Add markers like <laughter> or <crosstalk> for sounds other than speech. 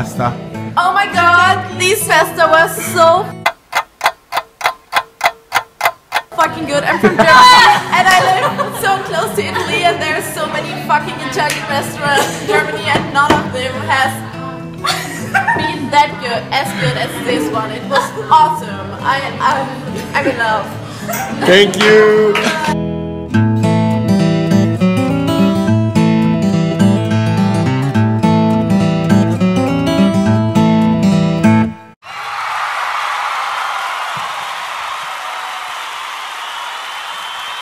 pasta. Oh my god, this pasta was so fucking good. I'm from Germany <laughs> and I live so close to Italy and there's so many fucking Italian restaurants in Germany and none of them has been that good, as good as this one. It was awesome. I, I, I'm in love. Thank you.